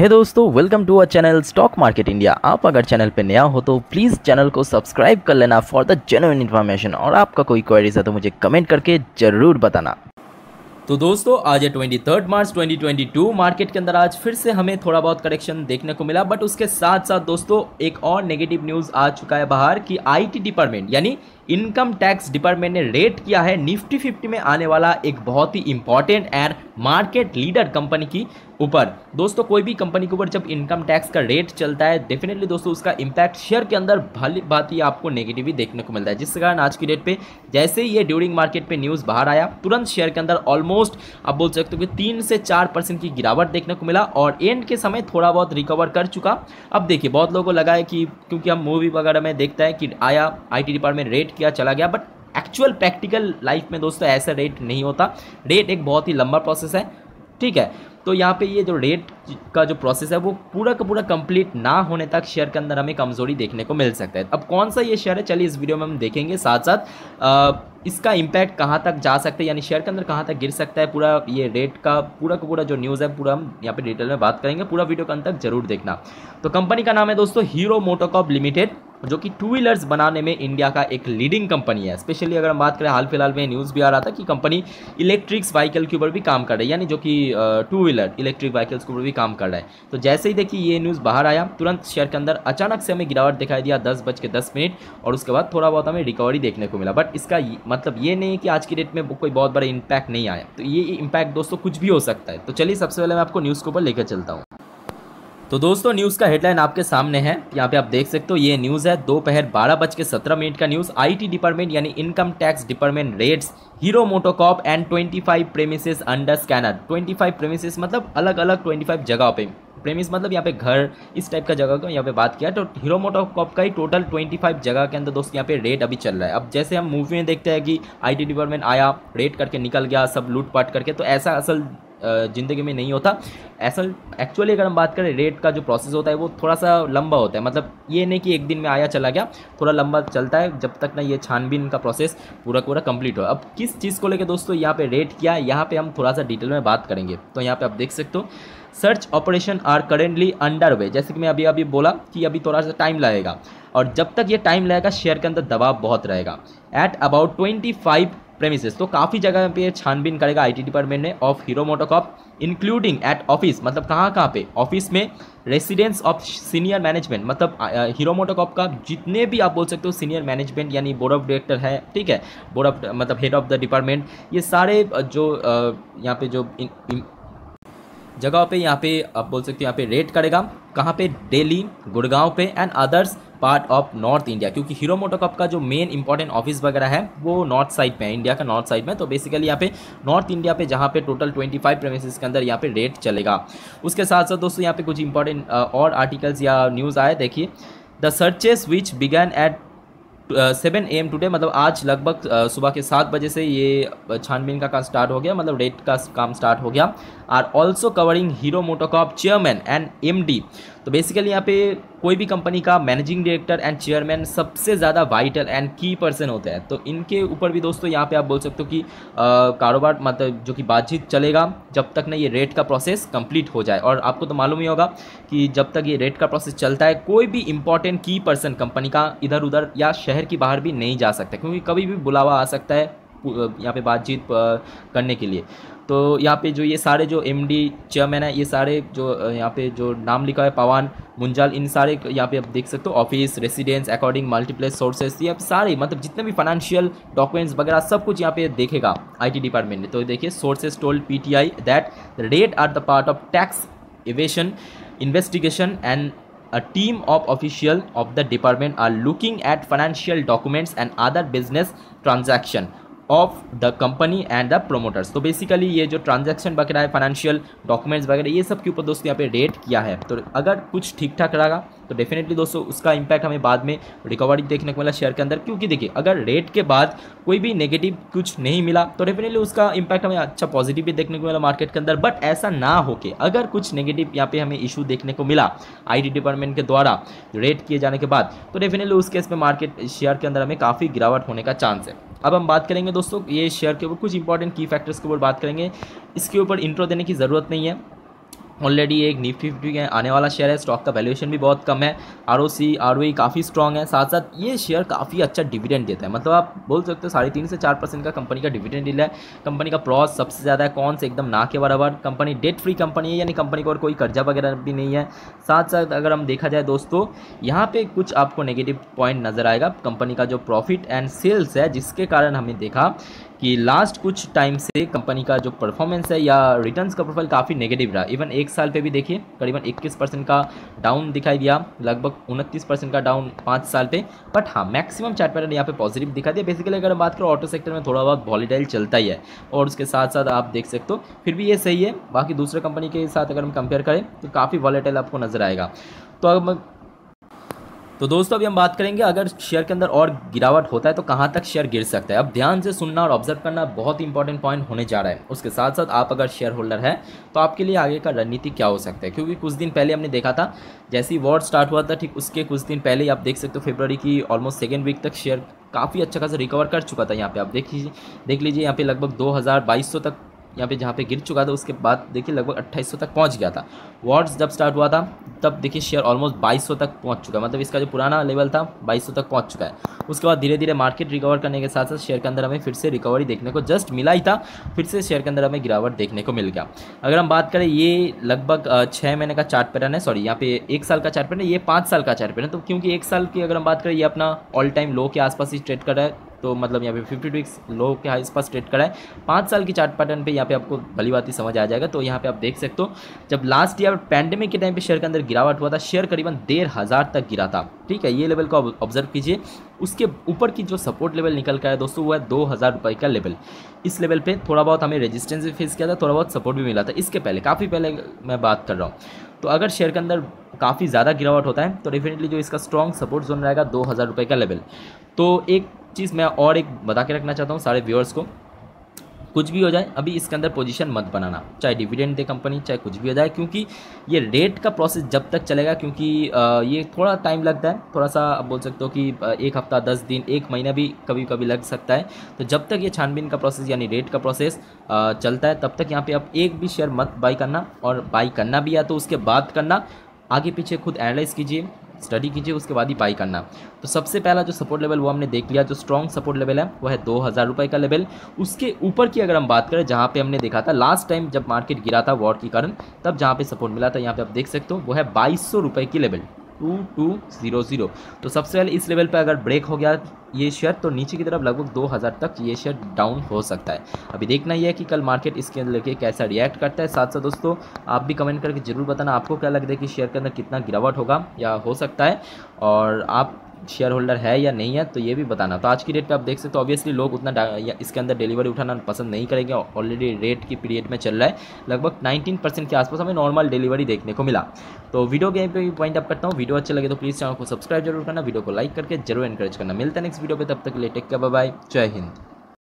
हे hey दोस्तों welcome to a channel stock market India आप अगर चैनल पे नया हो तो प्लीज़ चैनल को सब्सक्राइब कर लेना फॉर द जेन्युइन इन्फॉर्मेशन और आपका कोई क्वेरीज है तो मुझे कमेंट करके ज़रूर बताना। तो दोस्तों, आज है ट्वेंटी थर्ड मार्च 2022 मार्केट के अंदर आज फिर से हमें थोड़ा बहुत करेक्शन देखने को मिला। बट उसके साथ साथ दोस्तों, एक और नेगेटिव न्यूज़ आ चुका है बाहर कि आईटी डिपार्टमेंट यानी इनकम टैक्स डिपार्टमेंट ने रेट किया है निफ्टी फिफ्टी में आने वाला एक बहुत ही important and market leader company की ऊपर। दोस्तों, कोई भी कंपनी के ऊपर जब इनकम टैक्स का रेट चलता है डेफिनेटली दोस्तों उसका इंपैक्ट शेयर के अंदर भली बात ही आपको नेगेटिव ही देखने को मिलता है। जिस कारण आज की डेट पे जैसे ही ये ड्यूरिंग मार्केट पे न्यूज़ बाहर आया, तुरंत शेयर के अंदर ऑलमोस्ट आप बोल सकते हो कि तीन से चार परसेंट की गिरावट देखने को मिला और एंड के समय थोड़ा बहुत रिकवर कर चुका। अब देखिए, बहुत लोगों को लगा है कि क्योंकि हम मूवी वगैरह में देखते हैं कि आया आईटी डिपार्टमेंट रेट किया चला गया। बट एक्चुअल प्रैक्टिकल लाइफ में दोस्तों ऐसा रेट नहीं होता। रेट एक बहुत ही लंबा प्रोसेस है ठीक है? तो यहाँ पे ये जो रेट का जो प्रोसेस है वो पूरा का पूरा कंप्लीट ना होने तक शेयर के अंदर हमें कमज़ोरी देखने को मिल सकता है। अब कौन सा ये शेयर है? चलिए इस वीडियो में हम देखेंगे साथ साथ आ, इसका इम्पैक्ट कहाँ तक जा सकता है? यानी शेयर के अंदर कहाँ तक गिर सकता है? पूरा ये रेट का पूरा का पूरा जो न्यूज़ है पूरा हम यहाँ पे डिटेल में बात करेंगे। पूरा वीडियो के अंत तक ज़रूर देखना। तो कंपनी का नाम है दोस्तों हीरो मोटोकॉप लिमिटेड जो कि टू व्हीलर्स बनाने में इंडिया का एक लीडिंग कंपनी है। स्पेशली अगर हम बात करें हाल फ़िलहाल में न्यूज़ भी आ रहा था कि कंपनी इलेक्ट्रिक्स व्हीकल के ऊपर भी काम कर रही है, यानी जो कि टू व्हीलर इलेक्ट्रिक व्हीकल्स के ऊपर भी काम कर रहा है। तो जैसे ही देखिए ये न्यूज़ बाहर आया, तुरंत शेयर के अंदर अचानक से हमें गिरावट दिखाई दिया, दस बज के दस मिनट, और उसके बाद थोड़ा बहुत हमें रिकवरी देखने को मिला। बट इसका मतलब ये नहीं कि आज की डेट में कोई बहुत बड़ा इम्पैक्ट नहीं आया। तो ये इम्पैक्ट दोस्तों कुछ भी हो सकता है। तो चलिए, सबसे पहले मैं आपको न्यूज़ के ऊपर लेकर चलता हूँ। तो दोस्तों न्यूज़ का हेडलाइन आपके सामने है। यहाँ पे आप देख सकते हो, ये न्यूज़ है, दोपहर बारह बज के सत्रह मिनट का न्यूज़ आईटी डिपार्टमेंट यानी income tax department raids Hero MotoCorp and 25 premises under scanner 25 premises मतलब अलग अलग 25 जगह पे। प्रेमिस मतलब यहाँ पे घर, इस टाइप का जगह का यहाँ पे बात किया। तो हीरो मोटोकॉप का ही टोटल 25 जगह के अंदर दोस्त यहाँ पे रेट अभी चल रहा है। अब जैसे हम मूवी में देखते हैं कि आईटी डिपार्टमेंट आया रेट करके निकल गया, सब लूटपाट करके तो ऐसा असल ज़िंदगी में नहीं होता। ऐसा एक्चुअली अगर हम बात करें रेट का जो प्रोसेस होता है, वो थोड़ा सा लंबा होता है। मतलब ये नहीं कि एक दिन में आया, चला गया, थोड़ा लंबा चलता है, जब तक ना ये छानबीन का प्रोसेस पूरा पूरा कंप्लीट हो। अब किस चीज़ को लेकर दोस्तों यहाँ पे रेट किया यहाँ पे हम थोड़ा सा डिटेल में बात करेंगे। तो यहाँ पे आप देख सकते हो search operation are currently under way जैसे कि मैं अभी अभी बोला कि अभी थोड़ा सा टाइम लगेगा। और जब तक ये टाइम लगेगा शेयर के अंदर दबाव बहुत रहेगा। At about twenty five premises तो काफ़ी जगह पे छानबीन करेगा आईटी डिपार्टमेंट ने of Hero MotoCorp including at office मतलब कहाँ कहाँ पे? ऑफ़िस में रेसिडेंस ऑफ़ सीनियर मैनेजमेंट मतलब हीरो मोटोकॉप का जितने भी आप बोल सकते हो सीनियर मैनेजमेंट यानी बोर्ड ऑफ़ डायरेक्टर है ठीक है? बोर्ड ऑफ़ मतलब हेड ऑफ़ द डिपार्टमेंट ये सारे जो यहाँ पे जो इन, इन, जगह पे यहाँ पे आप बोल सकते हो यहाँ पे रेट करेगा। कहाँ पे? दिल्ली गुड़गांव पे and others part of north India क्योंकि हीरो मोटोकॉप का जो मेन इंपॉर्टेंट ऑफ़िस वगैरह है, वो नॉर्थ साइड पे है इंडिया का नॉर्थ साइड में। तो बेसिकली यहाँ पे नॉर्थ इंडिया पे जहाँ पे टोटल 25 फाइव प्रेमिसेस के अंदर यहाँ पे रेट चलेगा। उसके साथ साथ दोस्तों यहाँ पे कुछ इंपॉर्टेंट और आर्टिकल्स या न्यूज़ आए, देखिए। The searches which began at seven A M today मतलब आज लगभग सुबह के सात बजे से ये छानबीन का काम स्टार्ट हो गया मतलब रेट का काम स्टार्ट हो गया। Are also covering Hero MotoCorp chairman and M D तो बेसिकली यहाँ पे कोई भी कंपनी का मैनेजिंग डायरेक्टर एंड चेयरमैन सबसे ज़्यादा वाइटल एंड की पर्सन होते हैं। तो इनके ऊपर भी दोस्तों यहाँ पे आप बोल सकते हो कि कारोबार मतलब जो कि बातचीत चलेगा जब तक ना ये रेट का प्रोसेस कंप्लीट हो जाए। और आपको तो मालूम ही होगा कि जब तक ये रेट का प्रोसेस चलता है, कोई भी इंपॉर्टेंट की पर्सन कंपनी का इधर उधर या शहर की बाहर भी नहीं जा सकता, क्योंकि कभी भी बुलावा आ सकता है। यहाँ पे बातचीत करने के लिए। तो यहाँ पे जो ये सारे जो एमडी चेयरमैन है, ये सारे जो यहाँ पे जो नाम लिखा है, पवान, मुंजाल, इन सारे यहाँ पे आप देख सकते हो office residence according multiple sources ये सारे मतलब जितने भी फाइनेंशियल डॉक्यूमेंट्स वगैरह सब कुछ यहाँ पे देखेगा आईटी डिपार्टमेंट ने। तो देखिए sources told PTI that raids are the part of tax evasion investigation and a team of official of the department are looking at financial documents and other business transaction. Of the company and the promoters तो basically ये जो transaction वगैरह है financial documents वगैरह ये सब के ऊपर दोस्तों यहाँ पे रेट किया है। तो अगर कुछ ठीक ठाक रहेगा तो डेफिनेटली दोस्तों उसका इंपैक्ट हमें बाद में रिकवरी देखने को मिला शेयर के अंदर। क्योंकि देखिए, अगर रेट के बाद कोई भी नेगेटिव कुछ नहीं मिला तो डेफिनेटली उसका इंपैक्ट हमें अच्छा पॉजिटिव भी देखने को मिला मार्केट के अंदर। बट ऐसा ना होके अगर कुछ नेगेटिव यहाँ पे हमें इशू देखने को मिला आई डिपार्टमेंट के द्वारा रेट किए जाने के बाद तो डेफिनेटली उस केस में मार्केट शेयर के अंदर हमें काफ़ी गिरावट होने का चांस है। अब हम बात करेंगे दोस्तों, ये शेयर के ऊपर कुछ इंपॉर्टेंट की फैक्टर्स के ऊपर बात करेंगे। इसके ऊपर इंट्रो देने की ज़रूरत नहीं है। ऑलरेडी एक निफ्टी फिफ्टी आने वाला शेयर है स्टॉक का वैल्यूएशन भी बहुत कम है R O C R O काफ़ी स्ट्रॉग है साथ साथ ये शेयर काफ़ी अच्छा डिविडेंड देता है। मतलब आप बोल सकते हो साढ़े तीन से चार परसेंट का कंपनी का डिविडेंड डील है। कंपनी का प्रॉस सबसे ज़्यादा है, कौन से? एकदम ना के बराबर। कंपनी डेट फ्री कंपनी है, यानी कंपनी को और कोई कर्जा वगैरह भी नहीं है। साथ साथ अगर हम देखा जाए दोस्तों, यहाँ पर कुछ आपको नेगेटिव पॉइंट नज़र आएगा। कंपनी का जो प्रॉफिट एंड सेल्स है, जिसके कारण हमने देखा कि लास्ट कुछ टाइम से कंपनी का जो परफॉर्मेंस है या रिटर्न्स का प्रोफ़ाइल काफ़ी नेगेटिव रहा। इवन एक साल पे भी देखिए, करीबन 21 परसेंट का डाउन दिखाई दिया, लगभग उनतीस परसेंट का डाउन पाँच साल पे। बट हाँ मैक्सिमम चार्ट पैटर्न यहाँ पे पॉजिटिव दिखा दिया। बेसिकली अगर बात करें ऑटो सेक्टर में थोड़ा बहुत वॉलीटाइल चलता ही है। और उसके साथ साथ आप देख सकते हो, फिर भी ये सही है। बाकी दूसरे कंपनी के साथ अगर हम कंपेयर करें तो काफ़ी वॉलीटाइल आपको नज़र आएगा। तो अब तो दोस्तों, अभी हम बात करेंगे अगर शेयर के अंदर और गिरावट होता है तो कहाँ तक शेयर गिर सकता है। अब ध्यान से सुनना और ऑब्ज़र्व करना बहुत ही इंपॉर्टेंट पॉइंट होने जा रहा है। उसके साथ साथ आप अगर शेयर होल्डर है तो आपके लिए आगे का रणनीति क्या हो सकता है? क्योंकि कुछ दिन पहले हमने देखा था, जैसे ही वॉर स्टार्ट हुआ था, ठीक उसके कुछ दिन पहले आप देख सकते हो फेब्रवरी की ऑलमोस्ट सेकेंड वीक तक शेयर काफ़ी अच्छा खासा रिकवर कर चुका था यहाँ पे। आप देख लीजिए देख लीजिए, यहाँ पे लगभग दो हज़ार बाईस सौ तक यहाँ पे जहाँ पे गिर चुका था, उसके बाद देखिए लगभग अट्ठाईस तक पहुँच गया था। वॉर्ड्स जब स्टार्ट हुआ था, तब देखिए शेयर ऑलमोस्ट 2200 तक पहुँच चुका मतलब इसका जो पुराना लेवल था 2200 तक पहुँच चुका है। उसके बाद धीरे धीरे मार्केट रिकवर करने के साथ साथ शेयर के अंदर हमें फिर से रिकवरी देखने को जस्ट मिला ही था। फिर से शेयर के अंदर हमें गिरावट देखने को मिल गया। अगर हम बात करें, ये लगभग छः महीने का चार्ट पैटर्न है। सॉरी यहाँ पे एक साल का चार्ट पैटर्न है, ये पाँच साल का चार्ट पैटर्न है। तो क्योंकि एक साल की अगर हम बात करें, ये अपना ऑल टाइम लो के आसपास ही ट्रेड कर रहा है तो मतलब यहाँ पे फिफ्टी वीक्स लो के हाई पास ट्रेड करा है। पाँच साल की चार्ट पैटर्न पे यहाँ पे आपको भली बात ही समझ आ जाएगा। तो यहाँ पे आप देख सकते हो, जब लास्ट ईयर पैंडेमिक के टाइम पे शेयर के अंदर गिरावट हुआ था शेयर करीबन डेढ़ हज़ार तक गिरा था। ठीक है, ये लेवल को ऑब्ज़र्व कीजिए। उसके ऊपर की जो सपोर्ट लेवल निकल का है दोस्तों, वो है दो हज़ार रुपये का लेवल इस लेवल पे थोड़ा बहुत हमें रेजिस्टेंस भी फेस किया था, थोड़ा बहुत सपोर्ट भी मिला था। इसके पहले, काफ़ी पहले मैं बात कर रहा हूँ। तो अगर शेयर के अंदर काफ़ी ज़्यादा गिरावट होता है तो डेफिनेटली जो इसका स्ट्रॉन्ग सपोर्ट जोन रहेगा दो हज़ार रुपये का लेवल तो एक चीज़ मैं और एक बता के रखना चाहता हूँ सारे व्यूअर्स को। कुछ भी हो जाए, अभी इसके अंदर पोजीशन मत बनाना। चाहे डिविडेंड दे कंपनी चाहे कुछ भी हो जाए, क्योंकि ये रेट का प्रोसेस जब तक चलेगा, क्योंकि ये थोड़ा टाइम लगता है। थोड़ा सा आप बोल सकते हो कि एक हफ़्ता, दस दिन, एक महीना भी कभी कभी लग सकता है। तो जब तक ये छानबीन का प्रोसेस यानी रेट का प्रोसेस चलता है, तब तक यहाँ पर आप एक भी शेयर मत बाई करना। और बाई करना भी है तो उसके बाद करना। आगे पीछे खुद एनालाइज कीजिए। स्टडी कीजिए, उसके बाद ही बाई करना। तो सबसे पहला जो सपोर्ट लेवल वो हमने देख लिया, जो स्ट्रॉन्ग सपोर्ट लेवल है, वो है दो हज़ार रुपये का लेवल उसके ऊपर की अगर हम बात करें, जहाँ पे हमने देखा था लास्ट टाइम जब मार्केट गिरा था वॉर के कारण, तब जहाँ पे सपोर्ट मिला था, यहाँ पे आप देख सकते हो, वो है बाईस सौ रुपये की level two two zero zero. तो सबसे पहले इस लेवल पर अगर ब्रेक हो गया ये शेयर तो नीचे की तरफ़ लगभग दो हज़ार तक ये शेयर डाउन हो सकता है। अभी देखना ही है कि कल मार्केट इसके लेके कैसा रिएक्ट करता है। साथ साथ दोस्तों, आप भी कमेंट करके ज़रूर बताना आपको क्या लगता है कि शेयर के अंदर कितना गिरावट होगा या हो सकता है। और आप शेयर होल्डर है या नहीं है तो ये भी बताना। तो आज की डेट पे आप देख सकते हो तो ऑब्वियसली लोग उतना इसके अंदर डिलीवरी उठाना पसंद नहीं करेंगे। ऑलरेडी रेट की पीरियड में चल रहा है। लगभग 19 परसेंट के आसपास हमें नॉर्मल डिलीवरी देखने को मिला। तो वीडियो गेम पे भी पॉइंट अप करता हूँ। वीडियो अच्छे लगे तो प्लीज़ चैनल को सब्सक्राइब ज़रूर करना। वीडियो को लाइक करके ज़रूर एनकरेज करना। मिलता है नेक्स्ट वीडियो पर तब तक ले टेक बाय जय हिंद।